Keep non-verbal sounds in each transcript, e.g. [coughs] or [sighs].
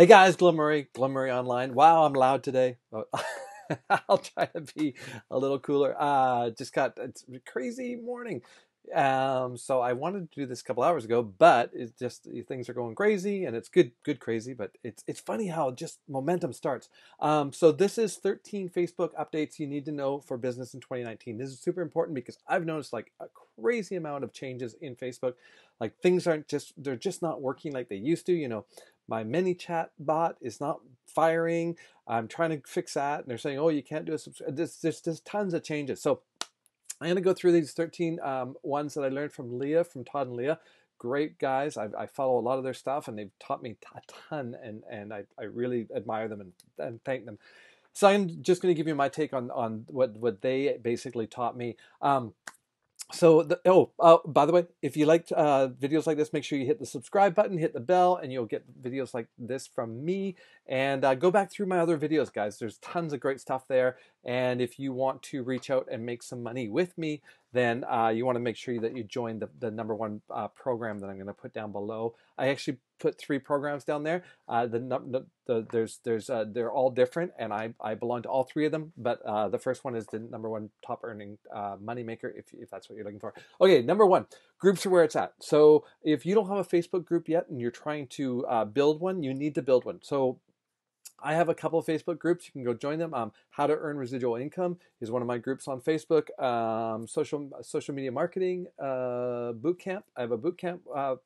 Hey guys, Glen Murray, Online. Wow, I'm loud today. [laughs] I'll try to be a little cooler. Uh, just got it's a crazy morning. Um, so I wanted to do this a couple hours ago, but it's just things are going crazy, and it's good, good crazy. But it's it's funny how just momentum starts. Um, so this is 13 Facebook updates you need to know for business in 2019. This is super important because I've noticed like a crazy amount of changes in Facebook. Like things aren't just they're just not working like they used to. You know, my mini ManyChat bot is not firing. I'm trying to fix that, and they're saying, oh, you can't do a subscribe. There's, there's there's tons of changes. So I'm going to go through these 13 um, ones that I learned from Leah, from Todd and Leah. Great guys. I, I, follow a lot of their stuff, and they've taught me a ton, and, and I, I really admire them and, and thank them. So I'm just going to give you my take on, on what, what they basically taught me. Um, so the, oh uh, by the way if you liked uh, videos like this make sure you hit the subscribe button hit the bell and you'll get videos like this from me. And uh, go back through my other videos guys. There's tons of great stuff there. And if you want to reach out and make some money with me then uh, you want to make sure that you join the, the number one uh, program that I'm going to put down below. I actually put three programs down there. Uh, the, the, the, there's there's uh, they're all different, and I, I belong to all three of them. But uh, the first one is the number one top earning uh, money maker, if if that's what you're looking for. Okay, number one, groups are where it's at. So if you don't have a Facebook group yet, and you're trying to build one, you need to build one. So I have a couple of Facebook groups. You can go join them. Um, How to Earn Residual Income is one of my groups on Facebook. Um, social social media marketing uh, boot camp. I have a boot camp uh,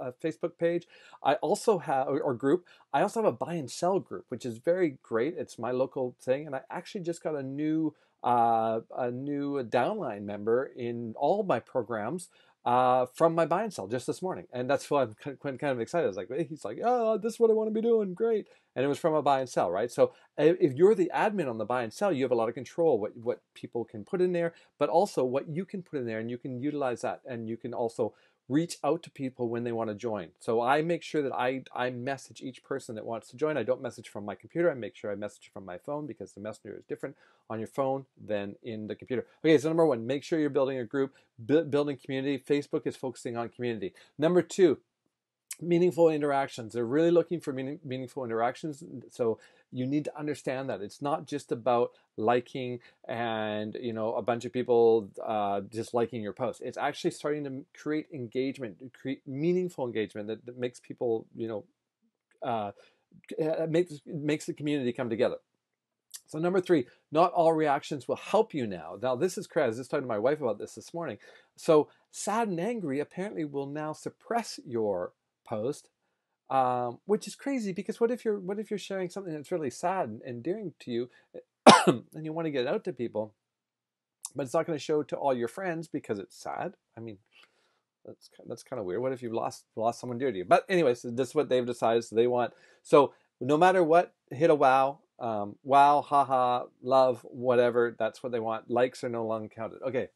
uh, Facebook page. I also have or, or, group. I also have a buy and sell group, which is very great. It's my local thing, and I actually just got a new uh, a new downline member in all my programs uh, from my buy and sell just this morning. And that's why I'm kind of excited. I was like, he's like, oh, this is what I want to be doing. Great. And it was from a buy and sell, right? So if you're the admin on the buy and sell, you have a lot of control what, what people can put in there, but also what you can put in there and you can utilize that. And you can also reach out to people when they want to join. So I make sure that I, I message each person that wants to join. I don't message from my computer. I make sure I message from my phone because the messenger is different on your phone than in the computer. Okay, so number one, make sure you're building a group, building community. Facebook is focusing on community. Number two, meaningful interactions. They're really looking for meaning, meaningful interactions. So you need to understand that it's not just about liking and you know a bunch of people uh, just liking your post. It's actually starting to create engagement, create meaningful engagement that, that makes people you know uh, makes makes the community come together. So number three, not all reactions will help you now. Now this is crazy. I was just talking to my wife about this this morning. So sad and angry apparently will now suppress your post, um, which is crazy because what if you're what if you're sharing something that's really sad and endearing to you, [coughs] and you want to get it out to people, but it's not going to show to all your friends because it's sad. I mean, that's that's kind of weird. What if you've lost lost someone dear to you? But anyways, this is what they've decided. So they want so no matter what, hit a wow, um, wow, haha, love, whatever. That's what they want. Likes are no longer counted. Okay.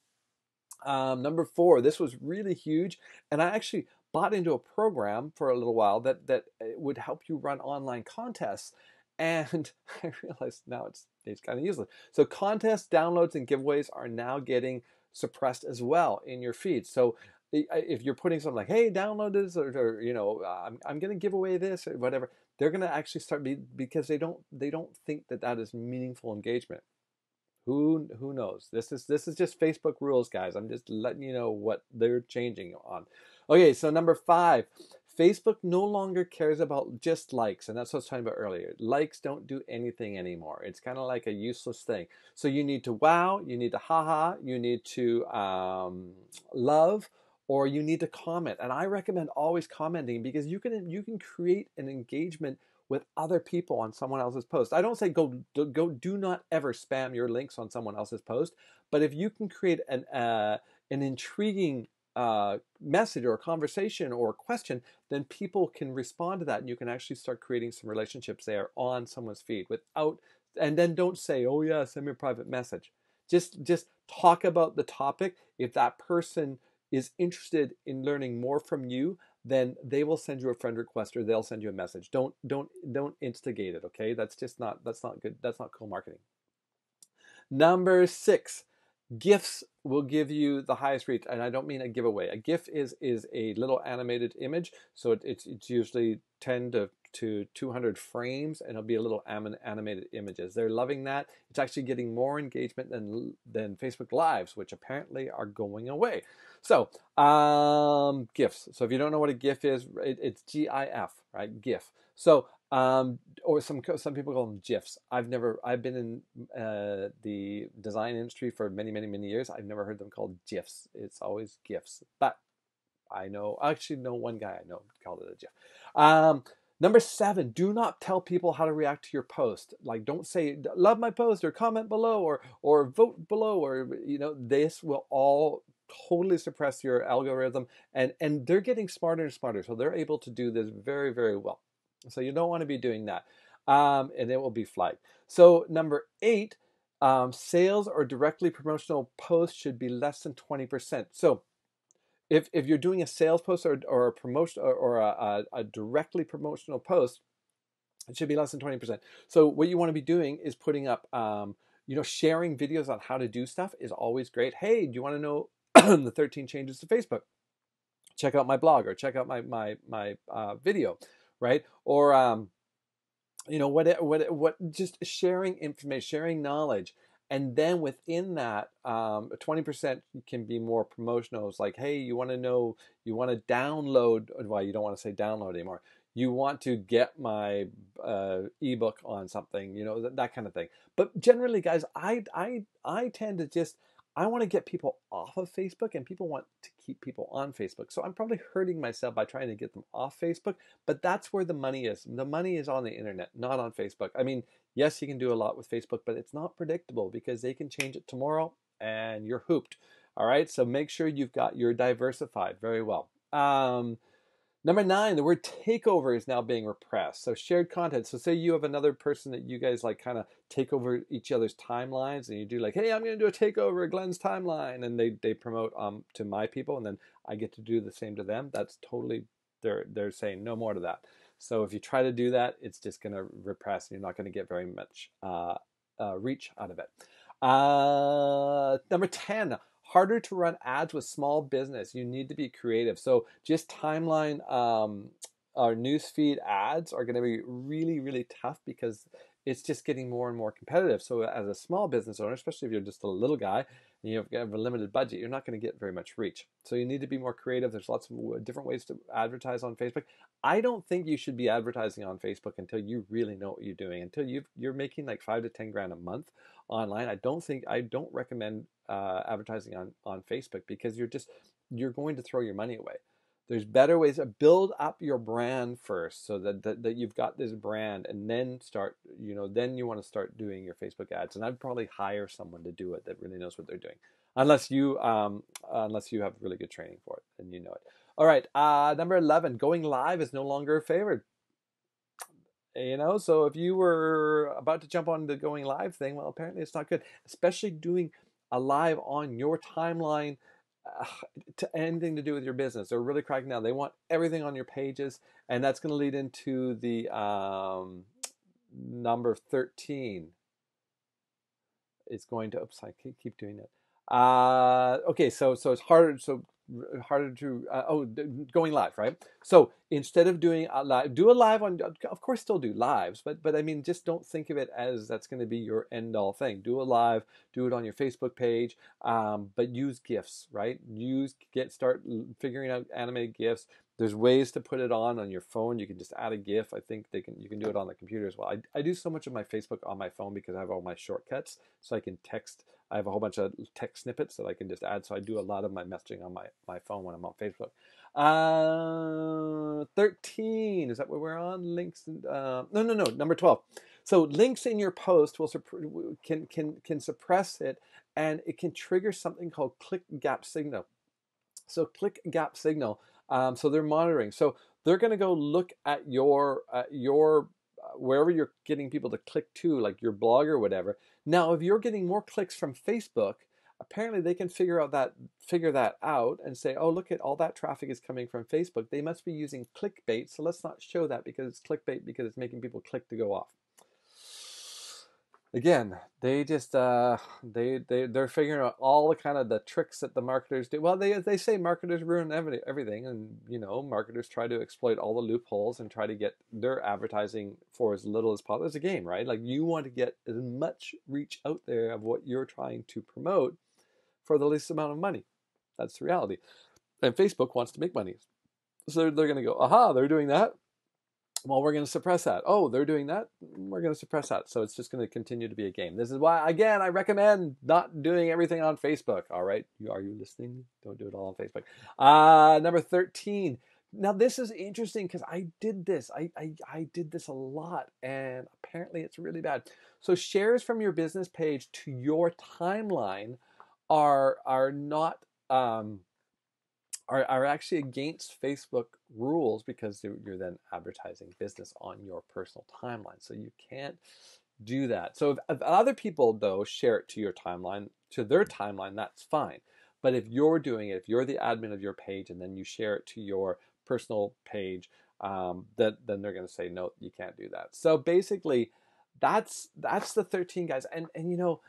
Um, number four, this was really huge, and I actually bought into a program for a little while that that uh, would help you run online contests [laughs] and I realized now it's it's kind of useless. So contests, downloads, and giveaways are now getting suppressed as well in your feed. So if you're putting something like, "Hey, download this," or, or you know, I'm I'm going to give away this or whatever, they're going to actually start be, because they don't they don't think that that is meaningful engagement. Who who knows? This is this is just Facebook rules, guys. I'm just letting you know what they're changing on. Okay, so number five, Facebook no longer cares about just likes, and that's what I was talking about earlier. Likes don't do anything anymore. It's kind of like a useless thing. So you need to wow, you need to haha, you need to um, love, or you need to comment. And I recommend always commenting because you can you can create an engagement with other people on someone else's post. I don't say go go do not ever spam your links on someone else's post, but if you can create an uh, an intriguing uh, message or conversation or question, then people can respond to that and you can actually start creating some relationships there on someone's feed without and then don't say, oh yeah, send me a private message. Just just talk about the topic. If that person is interested in learning more from you, then they will send you a friend request or they'll send you a message. Don't don't don't instigate it, okay? That's just not that's not good. That's not cool marketing. Number 6 GIFs will give you the highest reach, and I don't mean a giveaway. A GIF is is a little animated image, so it, it's it's usually 10 to to 200 frames and it'll be a little animated images. They're loving that. It's actually getting more engagement than than Facebook Lives, which apparently are going away. So um, GIFs. So if you don't know what a GIF is, it, it's G-I-F, right? GIF. So um, or some some people call them GIFs. I've never I've been in uh, the design industry for many many many years. I've never heard them called GIFs. It's always GIFs. But I know I actually know one guy I know called it a GIF. Um, number seven, do not tell people how to react to your post. Like don't say love my post or comment below or or vote below or you know this will all totally suppress your algorithm and and they're getting smarter and smarter so they're able to do this very very well so you don't want to be doing that. Um, and it will be flagged. So number eight, um, sales or directly promotional posts should be less than 20%. So if, if you're doing a sales post or, or a promotion or, or a, a, a directly promotional post, it should be less than 20%. So what you want to be doing is putting up, um, you know, sharing videos on how to do stuff is always great. Hey, do you want to know [clears throat] the 13 changes to Facebook? Check out my blog or check out my, my, my uh, video right? Or um, you know what what what just sharing information, sharing knowledge. And then within that, um, 20% can be more promotional. It's like, hey, you want to know, you want to download, well, you don't want to say download anymore. You want to get my uh, ebook on something, you know, that, that kind of thing. But generally, guys, I, I, I tend to just, I want to get people off of Facebook and people want to keep people on Facebook. So I'm probably hurting myself by trying to get them off Facebook, but that's where the money is. The money is on the internet, not on Facebook. I mean, yes, you can do a lot with Facebook, but it's not predictable because they can change it tomorrow and you're hooped. All right, so make sure you've got you're diversified very well. Um, Number nine, the word takeover is now being repressed. So shared content. So say you have another person that you guys like kind of take over each other's timelines and you do like, hey, I'm going to do a takeover of Glen's timeline. And they, they promote um, to my people and then I get to do the same to them. That's totally, they're, they're saying no more to that. So if you try to do that, it's just going to repress and you're not going to get very much uh, uh, reach out of it. Uh, number 10, harder to run ads with small business. You need to be creative. So just timeline um, our newsfeed ads are going to be really, really tough because it's just getting more and more competitive. So as a small business owner, especially if you're just a little guy and you have a limited budget, you're not going to get very much reach. So you need to be more creative. There's lots of different ways to advertise on Facebook. I don't think you should be advertising on Facebook until you really know what you're doing. Until you you're making like five to ten grand a month online. I don't think I don't recommend uh, advertising on on Facebook because you're just you're going to throw your money away. There's better ways to build up your brand first, so that, that that you've got this brand, and then start you know then you want to start doing your Facebook ads. And I'd probably hire someone to do it that really knows what they're doing, unless you um, unless you have really good training for it and you know it. All right, uh, number eleven, going live is no longer a favorite you know so if you were about to jump on the going live thing well apparently it's not good especially doing a live on your timeline uh, [sighs] to anything to do with your business. They're really cracking down. They want everything on your pages and that's going to lead into the um, [tsk] number 13 it's going to oops i keep doing it. Uh, okay so so it's harder so harder to uh, oh going live right? So instead of doing a live do a live on of course still do lives but but i mean just don't think of it as that's going to be your end all thing. Do a live do it on your facebook page um, but use gifs right? Use get start figuring out animated gifs there's ways to put it on on your phone you can just add a gif i think they can you can do it on the computer as well I, I do so much of my facebook on my phone because i have all my shortcuts so i can text I have a whole bunch of text snippets that I can just add. So I do a lot of my messaging on my, my phone when I'm on Facebook. Uh, 13, is that what we're on? Links, uh, no, no, no, number 12. So links in your post will can, can, can suppress it and it can trigger something called click gap signal. So click gap signal, um, so they're monitoring. So they're going to go look at your, uh, your wherever you're getting people to click to, like your blog or whatever. Now, if you're getting more clicks from Facebook, apparently they can figure out that figure that out and say, oh, look at all that traffic is coming from Facebook. They must be using clickbait, so let's not show that because it's clickbait because it's making people click to go off. Again, they just uh, they they they're figuring out all the kind of the tricks that the marketers do. Well, they they say marketers ruin every, everything, and you know marketers try to exploit all the loopholes and try to get their advertising for as little as possible. It's a game, right? Like you want to get as much reach out there of what you're trying to promote for the least amount of money. That's the reality. And Facebook wants to make money, so they're going to go, aha, they're doing that well, we're going to suppress that. Oh, they're doing that. We're going to suppress that. So it's just going to continue to be a game. This is why, again, I recommend not doing everything on Facebook. All right. You, are you listening? Don't do it all on Facebook. Uh, number 13. Now, this is interesting because I did this. I, I, I did this a lot, and apparently it's really bad. So, shares from your business page to your timeline are, are not. Um, are, are actually against Facebook rules because you're then advertising business on your personal timeline. So you can't do that. So if, if, other people though share it to your timeline, to their timeline, that's fine. But if you're doing it, if you're the admin of your page and then you share it to your personal page, um, that then they're going to say no, you can't do that. So basically, that's that's the 13 guys. And and you know,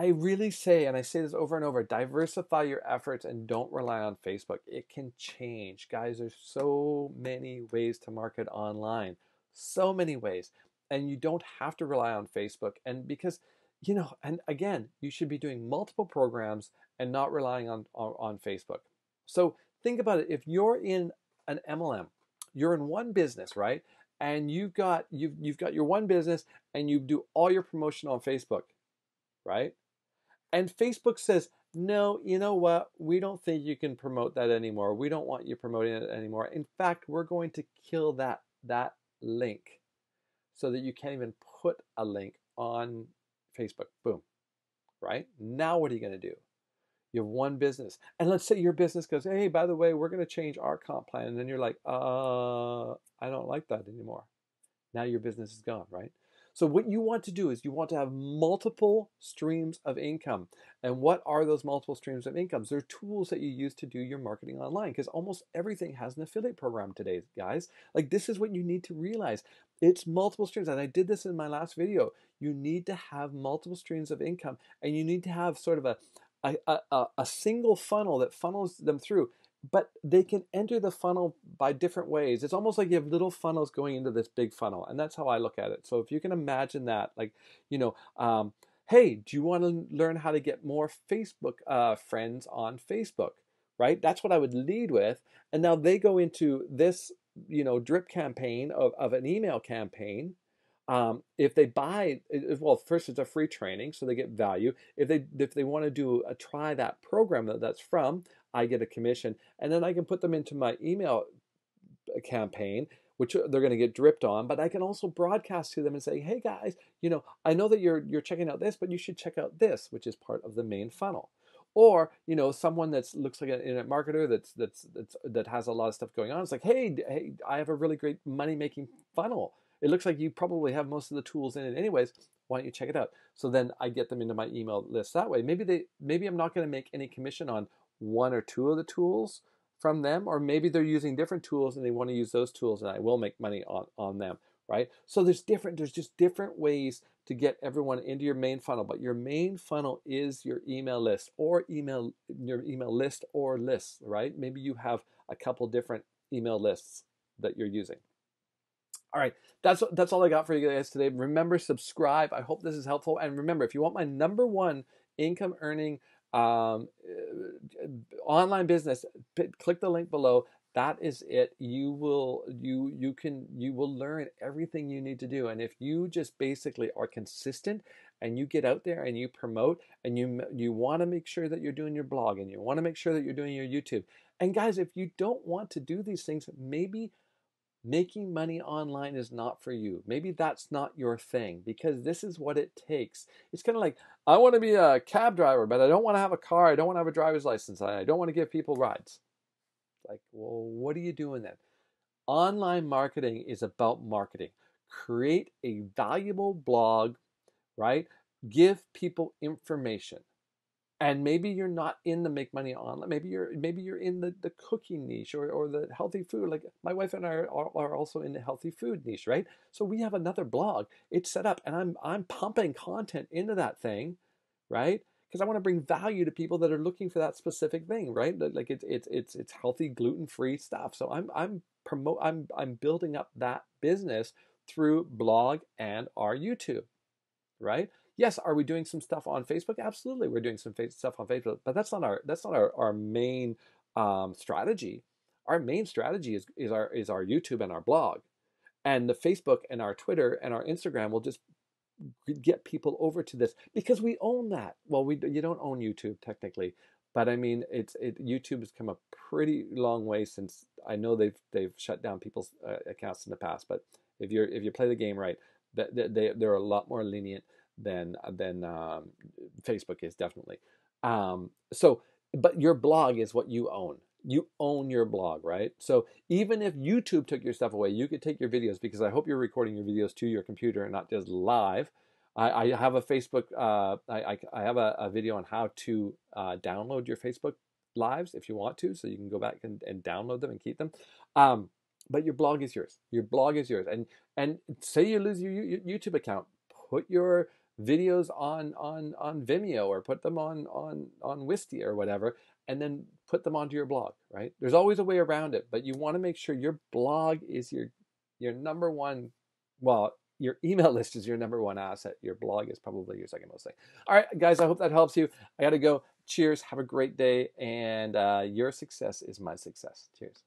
I really say, and I say this over and over, diversify your efforts and don't rely on Facebook. It can change. Guys, there's so many ways to market online, so many ways. And you don't have to rely on Facebook. And because, you know, and again, you should be doing multiple programs and not relying on, on, on Facebook. So think about it. If you're in an MLM, you're in one business, right? And you've got you've you've got your one business and you do all your promotion on Facebook, right? And Facebook says, no, you know what? We don't think you can promote that anymore. We don't want you promoting it anymore. In fact, we're going to kill that that link so that you can't even put a link on Facebook. Boom. Right? Now what are you going to do? You have one business. And let's say your business goes, hey, by the way, we're going to change our comp plan. And then you're like, uh, I don't like that anymore. Now your business is gone, right? So what you want to do is you want to have multiple streams of income. And what are those multiple streams of income? They're tools that you use to do your marketing online because almost everything has an affiliate program today, guys. Like this is what you need to realize. It's multiple streams. And I did this in my last video. You need to have multiple streams of income and you need to have sort of a a, a, a single funnel that funnels them through but they can enter the funnel by different ways. It's almost like you have little funnels going into this big funnel, and that's how I look at it. So if you can imagine that, like, you know, um, hey, do you want to learn how to get more Facebook uh, friends on Facebook? Right? That's what I would lead with, and now they go into this, you know, drip campaign of, of an email campaign. Um, if they buy, well, first it's a free training, so they get value. If they if they want to do a try that program that that's from, I get a commission, and then I can put them into my email uh, campaign which uh, they're going to get dripped on but i can also broadcast to them and say hey guys you know i know that you're you're checking out this but you should check out this which is part of the main funnel or you know someone that looks like an internet marketer that's that's that's that has a lot of stuff going on it's like hey hey i have a really great money making funnel it looks like you probably have most of the tools in it anyways why don't you check it out so then i get them into my email list that way maybe they maybe i'm not going to make any commission on one or two of the tools from them, or maybe they're using different tools and they want to use those tools and I will make money on, on them, right? So there's different, there's just different ways to get everyone into your main funnel, but your main funnel is your email list or email, your email list or lists, right? Maybe you have a couple different email lists that you're using. All right, that's that's all I got for you guys today. Remember, subscribe. I hope this is helpful. And remember, if you want my number one income earning um, uh, online business click the link below that is it you will you you can you will learn everything you need to do and if you just basically are consistent and you get out there and you promote and you you want to make sure that you're doing your blog and you want to make sure that you're doing your YouTube and guys if you don't want to do these things maybe making money online is not for you. Maybe that's not your thing because this is what it takes. It's kind of like I want to be a cab driver, but I don't want to have a car. I don't want to have a driver's license. I don't want to give people rides. Like, well, what are you doing then? Online marketing is about marketing. Create a valuable blog, right? Give people information. And maybe you're not in the make money online maybe you're maybe you're in the, the cooking niche or, or the healthy food like my wife and i are, are also in the healthy food niche right? So we have another blog. It's set up and i'm i'm pumping content into that thing right? Because i want to bring value to people that are looking for that specific thing right? Like it's it's it's, it's healthy gluten-free stuff. So i'm i'm promote i'm i'm building up that business through blog and our youtube right Yes, are we doing some stuff on Facebook? Absolutely, we're doing some stuff on Facebook, but that's not our that's not our, our main um, strategy. Our main strategy is, is our is our YouTube and our blog, and the Facebook and our Twitter and our Instagram will just get people over to this because we own that. Well, we you don't own YouTube technically, but I mean it's it YouTube has come a pretty long way since I know they've they've shut down people's uh, accounts in the past. But if you're if you play the game right, that they, they they're a lot more lenient than than um, Facebook is definitely. Um, so, but your blog is what you own. You own your blog, right? So even if YouTube took your stuff away, you could take your videos because I hope you're recording your videos to your computer and not just live. I, I have a Facebook. Uh, I, I have a, a, video on how to uh, download your Facebook lives if you want to, so you can go back and, and download them and keep them. Um, but your blog is yours. Your blog is yours. And and say you lose your YouTube account, put your videos on on on Vimeo or put them on on on Wistia or whatever, and then put them onto your blog. Right? There's always a way around it, but you want to make sure your blog is your your number one. Well, your email [laughs] list is your number one asset. Your blog is probably your second most thing. All right, guys, I hope that helps you. I got to go. Cheers. Have a great day, and uh, your success is my success. Cheers.